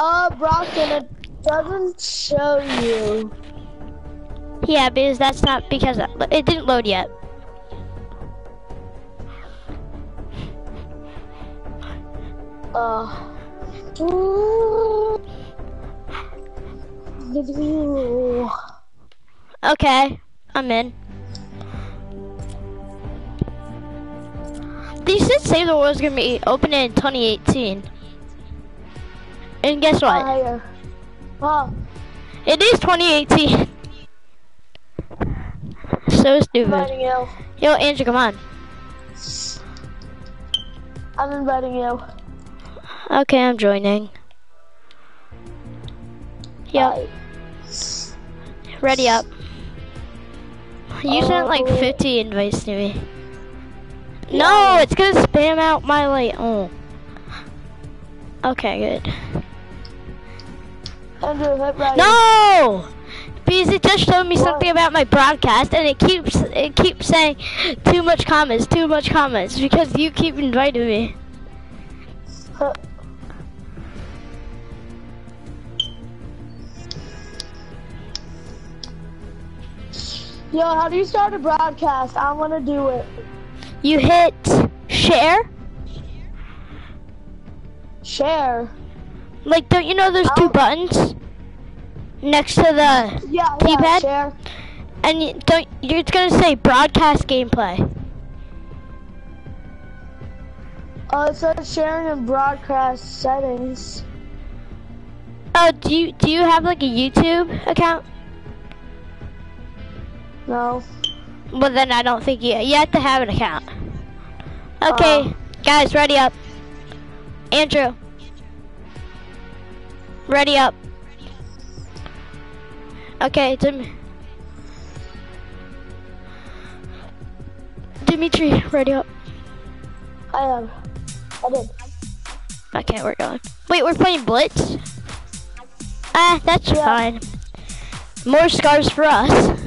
Uh, Brockton, it doesn't show you. Yeah, because that's not because it didn't load yet. Uh. Okay, I'm in. They said Save the World is gonna be open in 2018. And guess what? Oh, It is 2018. so stupid. inviting you. Yo, Andrew, come on. I'm inviting you. Okay, I'm joining. Yep, Bye. ready up. You sent like Oh. 50 invites to me. No, it's gonna spam out my like. Oh. Okay, good. Andrew, hit right. No, because it just showed me something about my broadcast, and it keeps it keeps saying too much comments, too much comments, because you keep inviting me. Huh. Yo, how do you start a broadcast? I want to do it. You hit share. Share. Like, don't you know there's two buttons next to the Yeah, yeah, Keypad? share. and you don't you're it's gonna say broadcast gameplay. Uh, it says sharing and broadcast settings. Oh, do you do you have like a YouTube account? No. Well, then I don't think you you have to have an account. Okay, Uh. guys, ready up. Andrew, ready up. Okay, Dim- Dimitri, ready up. I am. I did. Okay, we're going. Wait, we're playing Blitz? Ah, that's Yeah. fine. More scars for us.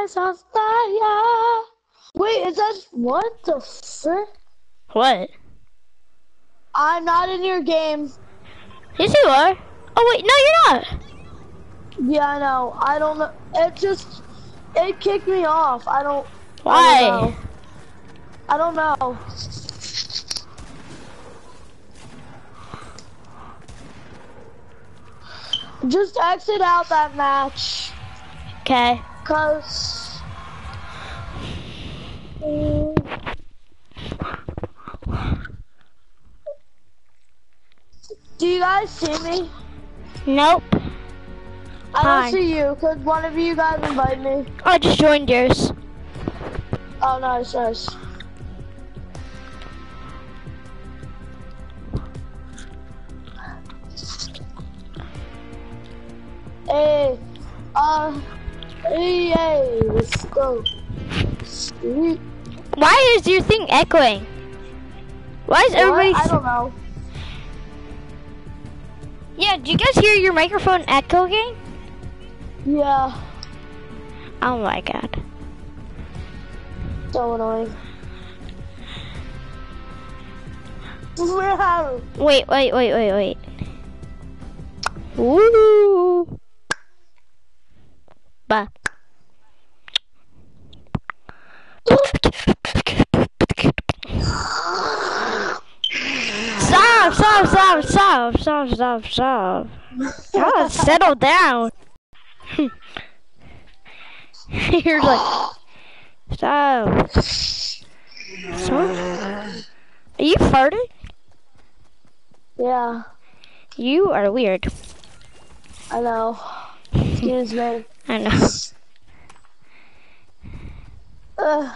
Grill is on fire. Wait, is that what the frick? What? I'm not in your game. Yes, you are. Oh, wait, no, you're not. Yeah, I know. I don't know. It just it kicked me off. I don't. Why? I don't know. I don't know. Just exit out that match, Okay. cause. Do you guys see me? Nope. I Hi. don't see you. because one of you guys invited me? I just joined yours. Oh, nice, nice. Hey, uh, hey, hey, let's go. Sweet. Why is your thing echoing? Why is What? everybody? I don't know. Yeah, do you guys hear your microphone echoing? Yeah, Oh my god. so annoying. Wait, wait, wait, wait, wait. Woo! Bah. Stop, stop, stop, stop, stop, stop. God, settle down. You're like, stop. Stop. Are you farting? Yeah, You are weird. I know. Excuse me. I know. Ugh.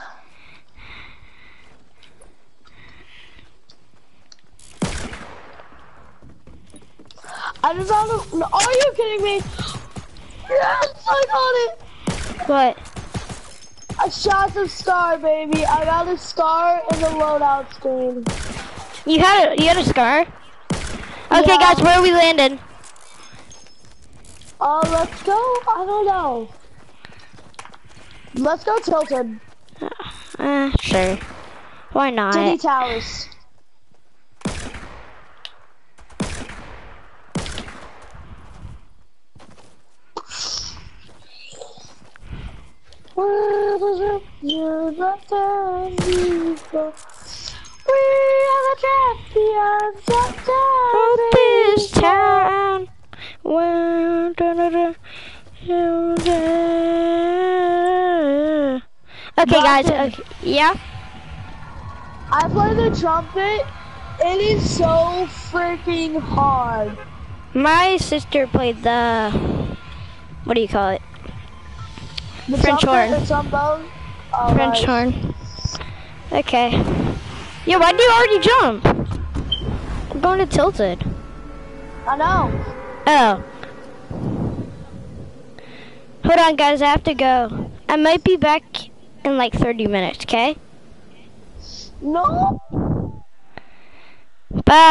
I just found a. Are you kidding me? Yes, I got it. What? I shot the scar, baby. I got a scar in the loadout screen. You had a you had a scar? Okay, Yeah. guys, where are we landing? Uh, let's go. I don't know. Let's go Tilted. Uh, sure. Why City not? Towers. Where does it you not tell me? We are the champions of Of time. this town. Well, da, da, da, da, da. Okay, guys. Okay, yeah. I play the trumpet. It is so freaking hard. My sister played the. What do you call it? The French horn. French horn. Okay. Yeah, why do you already jump? I'm going to tilted. I know. Oh. Hold on, guys. I have to go. I might be back in like 30 minutes, okay? No. Bye.